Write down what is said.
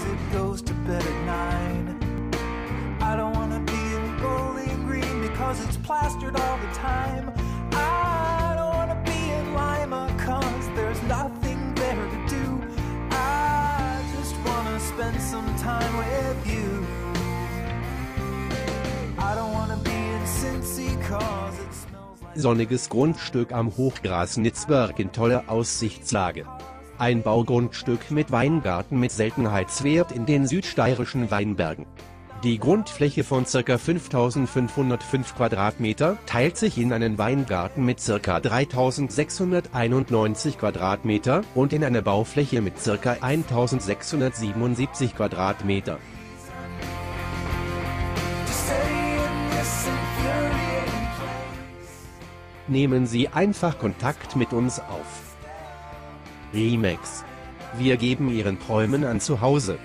cause it goes to bed at nine. I don't wanna be in bowling green because it's plastered all the time. I don't wanna be in Lima cause there's nothing there to do. I just wanna spend some time with you. I don't wanna be in Cincy cause it smells like Sonniges Grundstück am Hochgras Nitzberg in toller Aussichtslage. Ein Baugrundstück mit Weingarten mit Seltenheitswert in den südsteirischen Weinbergen. Die Grundfläche von ca. 5505 Quadratmeter teilt sich in einen Weingarten mit ca. 3691 Quadratmeter und in eine Baufläche mit ca. 1677 Quadratmeter. Nehmen Sie einfach Kontakt mit uns auf. Remax. Wir geben Ihren Träumen ein Zuhause.